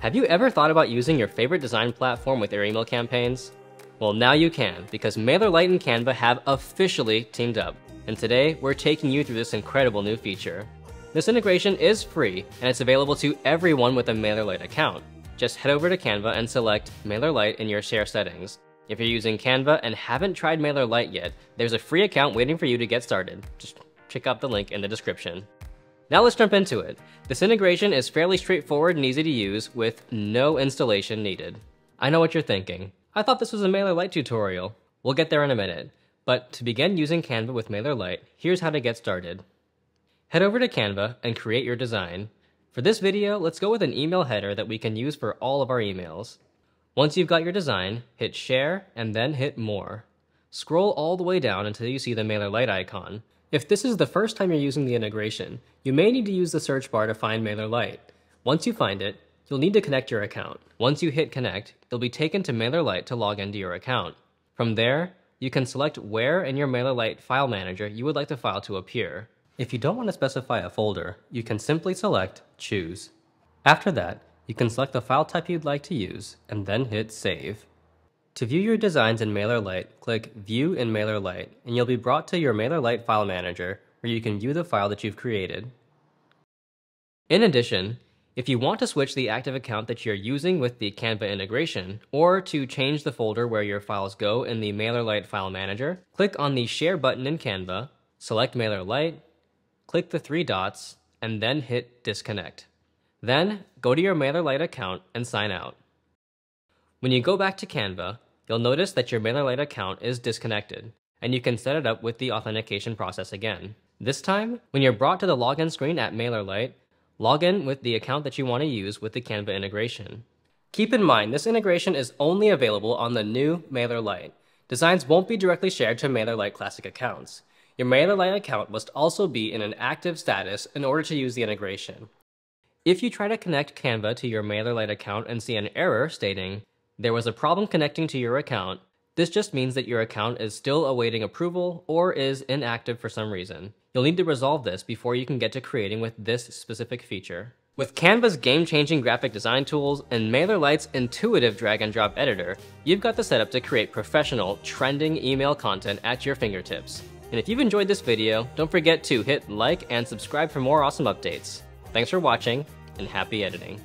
Have you ever thought about using your favorite design platform with your email campaigns? Well, now you can, because MailerLite and Canva have officially teamed up, and today we're taking you through this incredible new feature. This integration is free, and it's available to everyone with a MailerLite account. Just head over to Canva and select MailerLite in your share settings. If you're using Canva and haven't tried MailerLite yet, there's a free account waiting for you to get started. Just check out the link in the description. Now let's jump into it. This integration is fairly straightforward and easy to use with no installation needed. I know what you're thinking. I thought this was a MailerLite tutorial. We'll get there in a minute. But to begin using Canva with MailerLite, here's how to get started. Head over to Canva and create your design. For this video, let's go with an email header that we can use for all of our emails. Once you've got your design, hit share and then hit more. Scroll all the way down until you see the MailerLite icon. If this is the first time you're using the integration, you may need to use the search bar to find MailerLite. Once you find it, you'll need to connect your account. Once you hit connect, you'll be taken to MailerLite to log into your account. From there, you can select where in your MailerLite file manager you would like the file to appear. If you don't want to specify a folder, you can simply select Choose. After that, you can select the file type you'd like to use, and then hit Save. To view your designs in MailerLite, click View in MailerLite, and you'll be brought to your MailerLite file manager, where you can view the file that you've created. In addition, if you want to switch the active account that you're using with the Canva integration, or to change the folder where your files go in the MailerLite file manager, click on the Share button in Canva, select MailerLite, click the three dots, and then hit Disconnect. Then, go to your MailerLite account and sign out. When you go back to Canva, you'll notice that your MailerLite account is disconnected, and you can set it up with the authentication process again. This time, when you're brought to the login screen at MailerLite, log in with the account that you want to use with the Canva integration. Keep in mind, this integration is only available on the new MailerLite. Designs won't be directly shared to MailerLite Classic accounts. Your MailerLite account must also be in an active status in order to use the integration. If you try to connect Canva to your MailerLite account and see an error stating, there was a problem connecting to your account, this just means that your account is still awaiting approval or is inactive for some reason. You'll need to resolve this before you can get to creating with this specific feature. With Canva's game-changing graphic design tools and MailerLite's intuitive drag-and-drop editor, you've got the setup to create professional, trending email content at your fingertips. And if you've enjoyed this video, don't forget to hit like and subscribe for more awesome updates. Thanks for watching, and happy editing.